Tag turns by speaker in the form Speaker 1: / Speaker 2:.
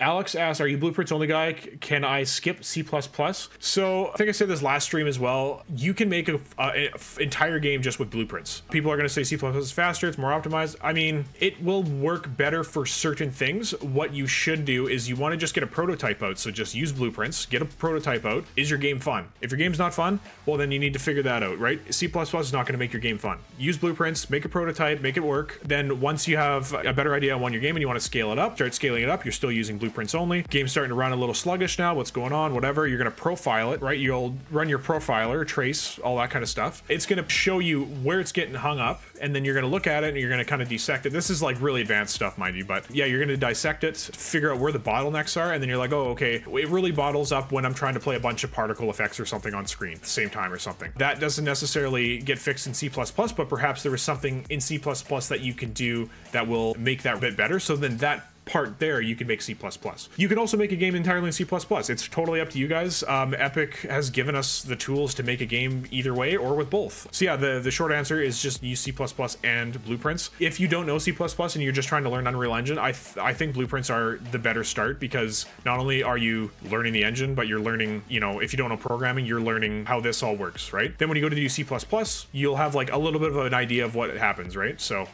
Speaker 1: Alex asks, "Are you blueprints only guy? Can I skip C++?" So I think I said this last stream as well. You can make a, uh, a, a entire game just with blueprints. People are going to say C++ is faster, it's more optimized. I mean, it will work better for certain things. What you should do is you want to just get a prototype out. So just use blueprints, get a prototype out. Is your game fun? If your game's not fun, well then you need to figure that out, right? C++ is not going to make your game fun. Use blueprints, make a prototype, make it work. Then once you have a better idea on your game and you want to scale it up, start scaling it up. You're still using blueprints only. Game's starting to run a little sluggish now. What's going on? Whatever. You're going to profile it, right? You'll run your profiler, trace, all that kind of stuff. It's going to show you where it's getting hung up, and then you're going to look at it and you're going to kind of dissect it. This is like really advanced stuff, mind you, but yeah, you're going to dissect it, figure out where the bottlenecks are, and then you're like, oh, okay, it really bottles up when I'm trying to play a bunch of particle effects or something on screen at the same time or something. That doesn't necessarily get fixed in C++, but perhaps there was something in C++ that you can do that will make that bit better. So then that part there, you can make C++. You can also make a game entirely in C++. It's totally up to you guys. Um, Epic has given us the tools to make a game either way or with both. So yeah, the, the short answer is just use C++ and Blueprints. If you don't know C++ and you're just trying to learn Unreal Engine, I, th I think Blueprints are the better start because not only are you learning the engine, but you're learning, you know, if you don't know programming, you're learning how this all works, right? Then when you go to do C++, you'll have like a little bit of an idea of what happens, right? So